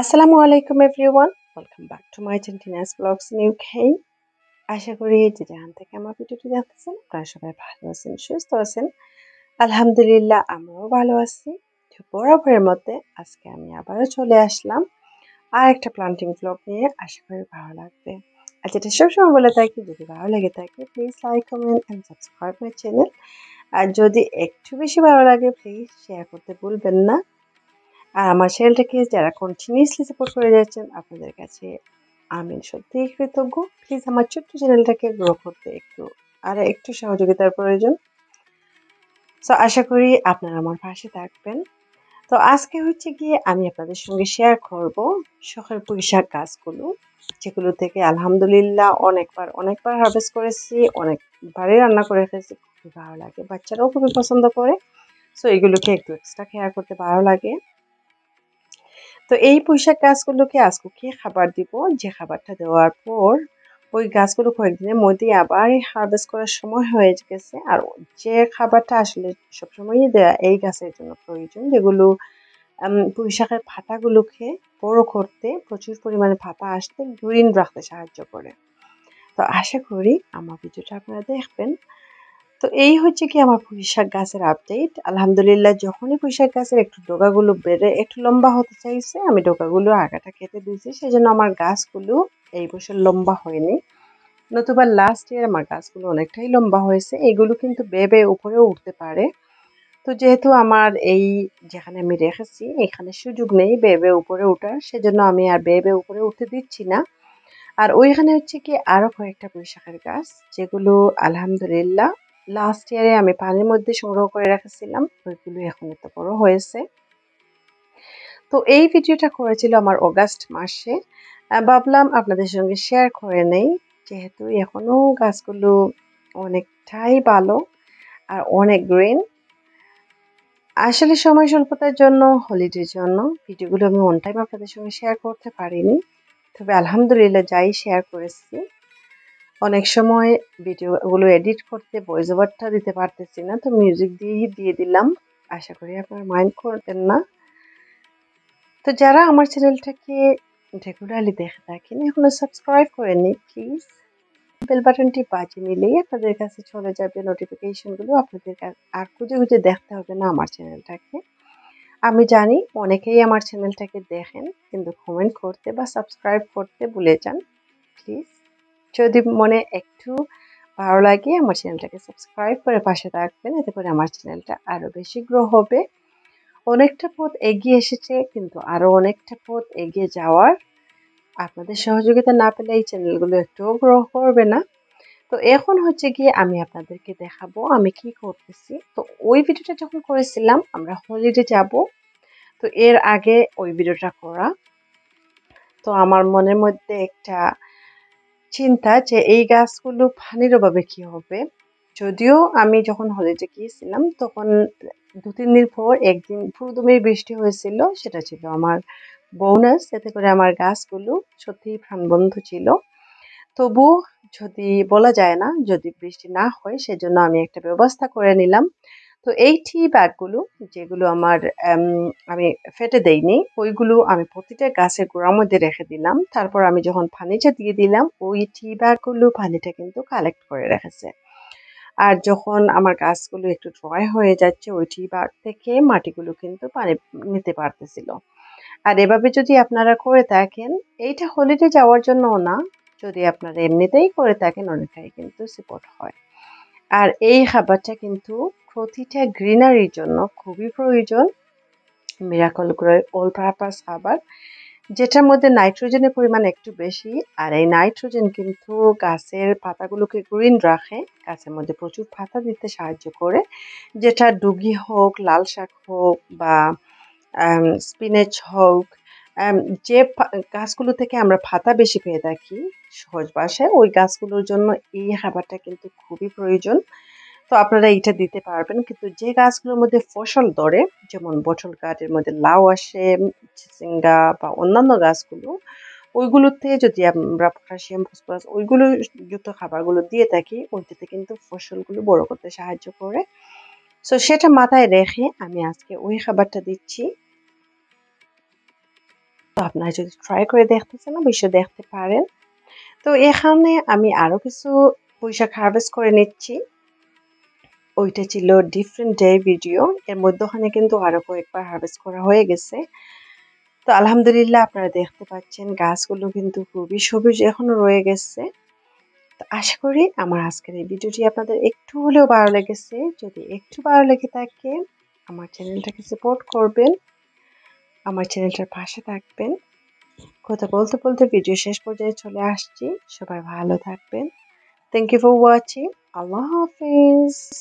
আসসালামু আলাইকুম everyone welcome back to my চ্যান্টিনাস vlogs নিউ খেই আশা করি যে যেখান থেকে আমার ভিডিওটি দেখতেছেন, আপনারা সবাই ভালো আছেন, সুস্থ আছেন। আলহামদুলিল্লাহ, আমরাও ভালো আছি। বরাবরের মধ্যে আজকে আমি আবারও চলে আসলাম আর একটা প্লান্টিং ব্লগ নিয়ে। আশা করি ভালো লাগবে। আর যেটা সবসময় বলে থাকি, যদি ভালো লেগে থাকে please like comment and subscribe my channel আর যদি একটু বেশি ভালো লাগে প্লিজ শেয়ার করতে ভুলবেন না। আর আমার চ্যানেলটাকে যারা কন্টিনিউসলি সাপোর্ট করে যাচ্ছেন, আপনাদের কাছে আমি সত্যিই কৃতজ্ঞ। প্লিজ আমার ছোট্ট চ্যানেলটাকে গ্রো করতে একটু, আর একটু সহযোগিতার প্রয়োজন। সো আশা করি আপনারা আমার পাশে থাকবেন। তো আজকে হচ্ছে গিয়ে আমি আপনাদের সঙ্গে শেয়ার করব শখের পুঁইশাক গাছগুলো, যেগুলো থেকে আলহামদুলিল্লাহ অনেকবার অনেকবার হারভেস্ট করেছি, অনেকবারই রান্না করে খেয়েছি খুবই ভালো লাগে। বাচ্চারাও খুবই পছন্দ করে। সো এগুলোকে একটু এক্সট্রা কেয়ার করতে ভালো লাগে। তো এই পুঁইশাক গাছগুলোকে আজকে কি খাবার দিব। যে খাবারটা দেওয়ার পর ওই গাছগুলো কয়েকদিনের মধ্যেই আবার হারভেস্ট করার সময় হয়ে গেছে। আর যে খাবারটা আসলে সবসময়ই দেওয়া এই গাছের জন্য প্রয়োজন, যেগুলো পুঁইশাকের পাতাগুলোকে বড় করতে প্রচুর পরিমাণে পাতা আসতে গ্রিন রাখতে সাহায্য করে। তো আশা করি আমার ভিডিওটা আপনারা দেখবেন। তো এই হচ্ছে কি আমার পুঁইশাক গাছের আপডেট আলহামদুলিল্লাহ যখনই পুঁইশাক গাছের একটু ডোকাগুলো বেড়ে, একটু লম্বা হতে চাইছে, আমি ডোকাগুলো আগাটা কেটে দিয়েছি সেই জন্য আমার গাছগুলো এই বছর লম্বা হয়নি। নতুবা লাস্ট ইয়ার আমার গাছগুলো অনেকটাই লম্বা হয়েছে, এগুলো কিন্তু বেয়ে উপরেও উঠতে পারে। তো যেহেতু আমার এই যেখানে আমি রেখেছি, এখানে সুযোগ নেই বেয়ে উপরে ওঠার, সেজন্য আমি আর বেয়ে উপরে উঠতে দিচ্ছি না। আর ওইখানে হচ্ছে কি আরও কয়েকটা পুঁইশাকের গাছ, যেগুলো আলহামদুলিল্লাহ লাস্ট ইয়ারে আমি পানির মধ্যে সংগ্রহ করে রেখেছিলাম। ওইগুলো এখন এত বড় হয়েছে। তো এই ভিডিওটা করেছিল আমার অগাস্ট মাসে। ভাবলাম আপনাদের সঙ্গে শেয়ার করে নেই। যেহেতু এখনও গাছগুলো অনেকটাই ভালো আর অনেক গ্রিন আসলে সময় স্বল্পতার জন্য হলিডের জন্য ভিডিওগুলো আমি অন টাইম আপনাদের সঙ্গে শেয়ার করতে পারিনি। তবে আলহামদুলিল্লাহ যাই শেয়ার করেছি। অনেক সময় ভিডিওগুলো এডিট করতে ভয়েস ওভারটা দিতে পারতেছি না, তো মিউজিক দিয়েই দিয়ে দিলাম। আশা করি আপনারা মাইন্ড করবেন না। তো যারা আমার চ্যানেলটাকে রেগুলারলি দেখে থাকেন, এখনও সাবস্ক্রাইব করে নিই প্লিজ বেল বাটনটি বাজে নিলেই আপনাদের কাছে চলে যাবে নোটিফিকেশনগুলো আপনাদের আর খুঁজে খুঁজে দেখতে হবে না আমার চ্যানেলটাকে আমি জানি অনেকেই আমার চ্যানেলটাকে দেখেন, কিন্তু কমেন্ট করতে বা সাবস্ক্রাইব করতে ভুলে যান প্লিজ যদি মনে একটু ভালো লাগে আমার চ্যানেলটাকে সাবস্ক্রাইব করে পাশে থাকবেন, এতে করে আমার চ্যানেলটা আরও বেশি গ্রো হবে। অনেকটা পথ এগিয়ে এসেছে, কিন্তু আরও অনেকটা পথ এগিয়ে যাওয়ার আপনাদের সহযোগিতা না পেলে এই চ্যানেলগুলো একটুও গ্রো করবে না। তো এখন হচ্ছে গিয়ে আমি আপনাদেরকে দেখাবো আমি কি করতেছি। তো ওই ভিডিওটা যখন করেছিলাম, আমরা হলিডে যাব। তো এর আগে ওই ভিডিওটা করা। তো আমার মনের মধ্যে একটা চিন্তা যে এই গাছগুলো পানির অভাবে কী হবে? যদিও আমি যখন হলিডে গিয়েছিলাম, তখন দু তিন দিন পর একদিন পুরোদমে বৃষ্টি হয়েছিল, সেটা ছিল আমার বোনাস এতে করে আমার গাছগুলো সত্যিই প্রাণবন্ধ ছিল। তবু যদি বলা যায় না, যদি বৃষ্টি না হয়, সেজন্য আমি একটা ব্যবস্থা করে নিলাম। তো এই টি ব্যাগগুলো যেগুলো আমার আমি ফেটে দেইনি, ওইগুলো আমি প্রতিটা গাছের গোড়ার মধ্যে রেখে দিলাম। তারপর আমি যখন পানিটা দিয়ে দিলাম, ওই টি ব্যাগগুলো পানিটা কিন্তু কালেক্ট করে রেখেছে। আর যখন আমার গাছগুলো একটু ড্রাই হয়ে যাচ্ছে, ওই টি ব্যাগ থেকে মাটিগুলো কিন্তু পানি নিতে পারতেছিল। আর এভাবে যদি আপনারা করে থাকেন, এইটা হলিডে যাওয়ার জন্য না, যদি আপনারা এমনিতেই করে থাকেন, অনেকটাই কিন্তু সাপোর্ট হয়। আর এই খাবারটা কিন্তু প্রতিটা গ্রিনারির জন্য খুবই প্রয়োজন মিরাকল গ্রোয়ের অল পারপাস খাবার, যেটার মধ্যে নাইট্রোজেনের পরিমাণ একটু বেশি, আর এই নাইট্রোজেন কিন্তু গাছের পাতাগুলোকে গ্রিন রাখে, গাছের মধ্যে প্রচুর পাতা দিতে সাহায্য করে, যেটা ডুগি হোক, লাল শাক হোক বা স্পিনেচ হোক যে গাছগুলো থেকে আমরা পাতা বেশি পেয়ে থাকি, সহজ ভাষায় ওই গাছগুলোর জন্য এই খাবারটা কিন্তু খুবই প্রয়োজন। তো আপনারা এটা দিতে পারবেন। কিন্তু যে গাছগুলোর মধ্যে ফসল ধরে, যেমন বটল গাছের মধ্যে লাউ আসে চিচিঙ্গা বা অন্যান্য গাছগুলো, ওইগুলোতে যদি আমরা পটাশিয়াম, ফসফরাস ওইগুলো যুক্ত খাবারগুলো দিয়ে থাকি, ওইটাতে কিন্তু ফসলগুলো বড় করতে সাহায্য করে। সো সেটা মাথায় রেখে আমি আজকে ওই খাবারটা দিচ্ছি। তো আপনারা যদি ট্রাই করে দেখতে চান, অবশ্যই দেখতে পারেন। তো এখানে আমি আরও কিছু পুঁইশাক হারভেস্ট করে নিচ্ছি। ওইটা ছিল ডিফারেন্ট ডে ভিডিও এর মধ্যখানে কিন্তু আরও কয়েকবার হারভেস্ট করা হয়ে গেছে। তো আলহামদুলিল্লাহ আপনারা দেখতে পাচ্ছেন, গাছগুলো কিন্তু খুবই সবুজ এখনও রয়ে গেছে। তো আশা করি আমার আজকের এই ভিডিওটি আপনাদের একটু হলেও ভালো লেগেছে। যদি একটু ভালো লেগে থাকে, আমার চ্যানেলটাকে সাপোর্ট করবেন। আমার চ্যানেলটার পাশে থাকবেন। কথা বলতে বলতে ভিডিও শেষ পর্যায়ে চলে আসছি। সবাই ভালো থাকবেন। Thank you for watching Allah Hafiz.